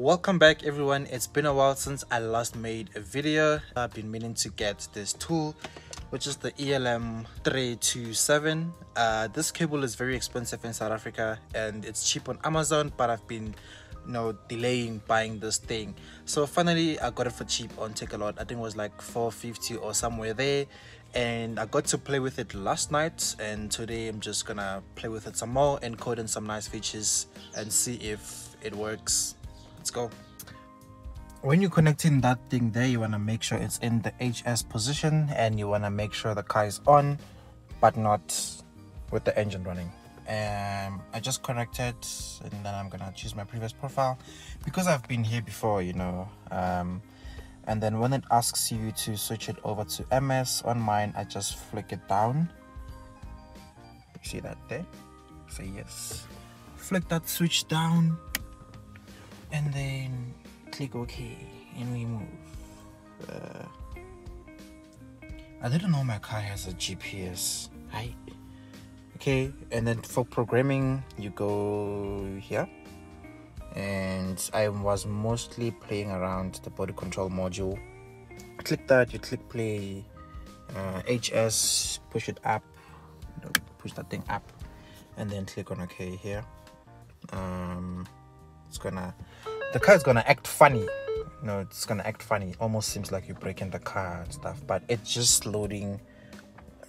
welcome back everyone. It's been a while since i last made a video. I've been meaning to get this tool which is the elm 327 uh, this cable is very expensive in south africa and it's cheap on amazon but i've been you know delaying buying this thing. So finally i got it for cheap on Takealot i think it was like 450 or somewhere there. And i got to play with it last night and today i'm just gonna play with it some more and code in some nice features and see if it works let's go. When you're connecting that thing there you want to make sure it's in the hs position and you want to make sure the car is on but not with the engine running. Um i just connected and then i'm gonna choose my previous profile because i've been here before you know um and then when it asks you to switch it over to ms on mine i just flick it down. You see that there? Say yes. Flick that switch down and then click ok and we move. Uh, i didn't know my car has a gps I okay and then for programming you go here. And I was mostly playing around the body control module. Click that you click play uh, HS push it up push that thing up and then click on OK here. Um, it's gonna the car is gonna act funny. No it's gonna act funny. Almost seems like you're breaking the car and stuff but it's just loading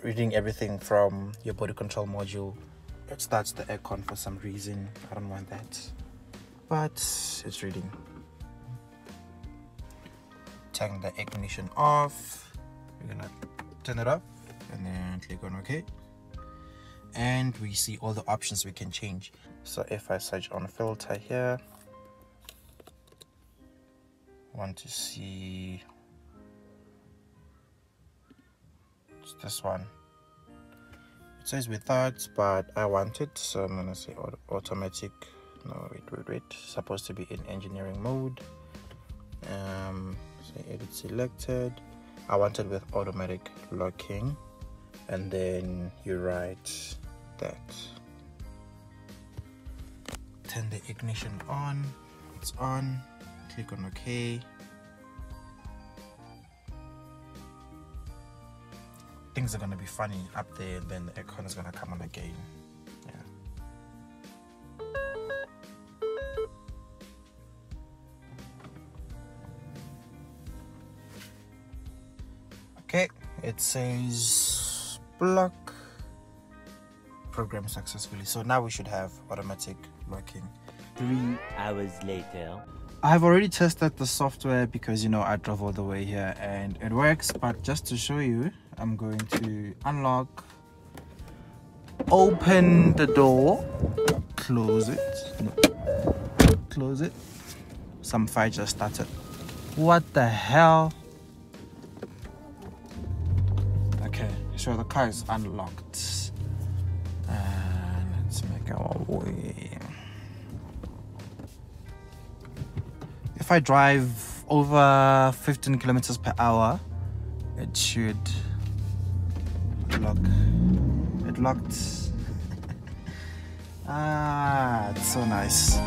reading everything from your body control module. It starts the aircon for some reason. I don't want that. But it's reading. Turn the ignition off. We're gonna turn it off and then click on ok and we see all the options we can change. So if i search on filter here want to see it's this one. It says without but i want it so i'm gonna say automatic. No wait wait wait. Supposed to be in engineering mode. Um say edit selected. I want it with automatic locking and then you write that. Turn the ignition on. It's on. Click on ok. Things are gonna be funny up there and then the aircon is gonna come on again. Yeah. Okay it says block program successfully. So now we should have automatic locking three hours later. I've already tested the software because you know I drove all the way here and it works but just to show you I'm going to unlock open the door close it. No. close it. Some fire just started. What the hell so the car is unlocked. And let's make our way. If I drive over 15 kilometers per hour it should lock. It locked. Ah it's so nice